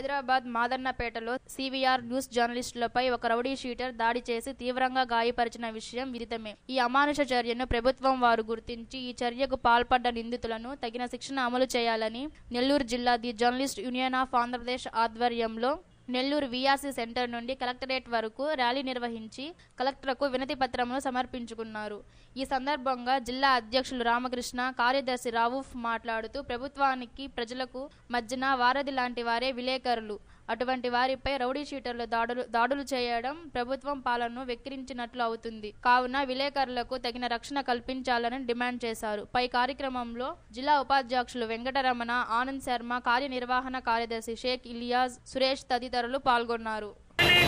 హైదరాబాద్ మాదన్నపేటలో CVR news జర్నలిస్టులపై ఒక రౌడీ షీటర్ దాడి చేసి తీవ్రంగా గాయపరిచిన విషయం విదితమే. ఈ అమానుష చర్యను ప్రభుత్వం వారు గుర్తించి ఈ చర్యకు పాల్పడ్డ నిందితులను తగిన శిక్షణ అమలు చేయాలని నెల్లూరు జిల్లా the journalist union of Andhra Pradesh ఆధ్వర్యంలో నెల్లూరు విఆర్సీ సెంటర్ నుండి కలెక్టరేట్ వరకు ర్యాలీ నిర్వహించి కలెక్టర్కు వినతి పత్రమును సమర్పించుకున్నారు. ఈ సందర్భంగా జిల్లా అధ్యక్షులు రామకృష్ణ కార్యదర్శి రావుఫ్ మాట్లాడుతూ ప్రభుత్వానికి ప్రజలకు మధ్యన వారధి లాంటి వారే విలేకరులు. అటువంటి వారిపై రౌడీ షీటర్లు దాడులు దాడులు చేయడం ప్రభుత్వం పాలనను వెక్కిరించినట్లు అవుతుంది కావున విలేకరులకు తగిన రక్షణ కల్పించాలని డిమాండ్ చేశారు పై కార్యక్రమంలో జిల్లా ఉపాధ్యక్షులు వెంకటరమణ ఆనంద్ శర్మ కార్యనిర్వహణ కార్యదర్శి షేక్ ఇలియాజ్ సురేష్ తదితరులు పాల్గొన్నారు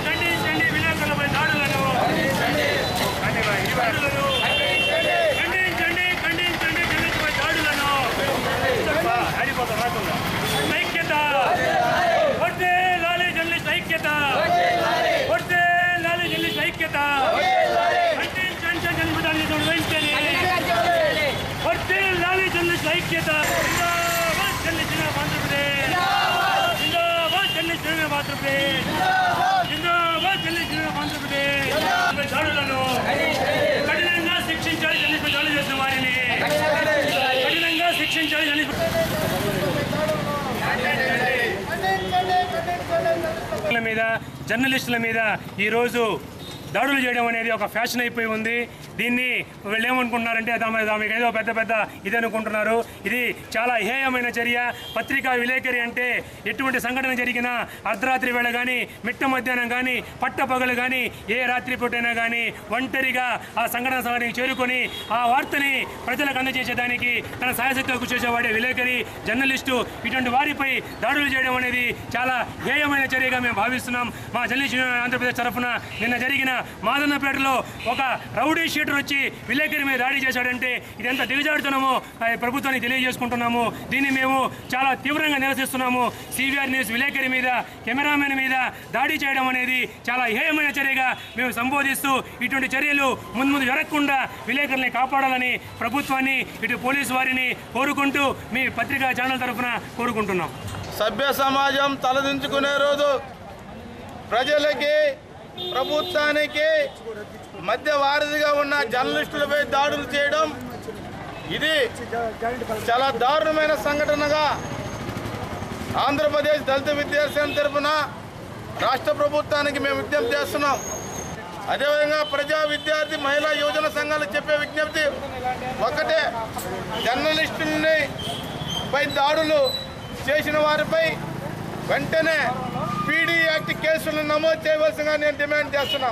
ఖండించండి విలేకరులపై దాడులను దాడులను ఖండించండి ఖండించండి జర్నలిస్టుపై దాడులను ఆడిపోతా రాకుండా ఐక్యత కొడితే లాలి జర్నలిస్ట్ ఐక్యత కొడితే లాలి జర్నలిస్ట్ ఐక్యత ఖండించండి జర్నలిస్ట్ జర్నలిస్టులు వెంటనే కొడితే లాలి జర్నలిస్ట్ ఐక్యత ఆంధ్రప్రదేశ్ ఆంధ్రప్రదేశ్ ఆంధ్రప్రదేశ్ దాడులను కఠినంగా శిక్షించాలి జర్నలిస్ట్ దాడులు చేసిన వారిని. కఠినంగా శిక్షించాలి మీద జర్నలిస్టుల మీద ఈరోజు దాడులు చేయడం అనేది ఒక ఫ్యాషన్ అయిపోయి ఉంది. దీన్ని వీళ్ళు ఏమనుకుంటున్నారంటే దాని ఏదో పెద్ద పెద్ద ఇది అనుకుంటున్నారు. ఇది చాలా హేయమైన చర్య. పత్రికా విలేకరి అంటే ఎటువంటి సంఘటన జరిగినా అర్ధరాత్రి వేళ కానీ మిట్ట మధ్యాహ్నం కానీ పట్ట పగలు కానీ ఏ రాత్రి పూటైనా కానీ ఒంటరిగా ఆ సంఘటన స్థలానికి చేరుకొని ఆ వార్తని ప్రజలకు అందజేసేదానికి తన సాయశక్తిగా కృషి చేసేవాడే విలేకరి జర్నలిస్టు ఇటువంటి వారిపై దాడులు చేయడం అనేది చాలా హేయమైన చర్యగా మేము భావిస్తున్నాం. మా జర్నలిస్ట్ ఆంధ్రప్రదేశ్ తరఫున నిన్న జరిగిన మాదన్నపేటలో ఒక రౌడీ షీటర్ వచ్చి విలేకరి మీద దాడి చేశాడంటే ఇది ఎంత దిగజాడుతున్నామో ప్రభుత్వానికి తెలియజేసుకుంటున్నాము. దీన్ని మేము చాలా తీవ్రంగా నిరసిస్తున్నాము. సిబిఆర్ న్యూస్ విలేకరి మీద కెమెరామెన్ మీద దాడి చేయడం అనేది చాలా హేయమైన చర్యగా మేము సంబోధిస్తూ ఇటువంటి చర్యలు ముందు ముందు జరగకుండా విలేకరుల్ని కాపాడాలని ప్రభుత్వాన్ని ఇటు పోలీసు వారిని కోరుకుంటూ మీ పత్రికా ఛానల్ తరఫున కోరుకుంటున్నాం. సభ్య సమాజం తలదించుకునే రోజు ప్రజలకి ప్రభుత్వానికి మధ్య వారధిగా ఉన్న జర్నలిస్టులపై దాడులు చేయడం ఇది చాలా దారుణమైన సంఘటనగా ఆంధ్రప్రదేశ్ దళిత విద్యాసేన తరఫున రాష్ట్ర ప్రభుత్వానికి మేము విజ్ఞప్తి చేస్తున్నాం. అదేవిధంగా ప్రజా విద్యార్థి మహిళా యువజన సంఘాలు చెప్పే విజ్ఞప్తి ఒకటే జర్నలిస్టులని పై దాడులు చేసిన వారిపై వెంటనే పీడీ యాక్ట్ కేసులు నమోదు చేయవలసిందిగా నేను డిమాండ్ చేస్తున్నా.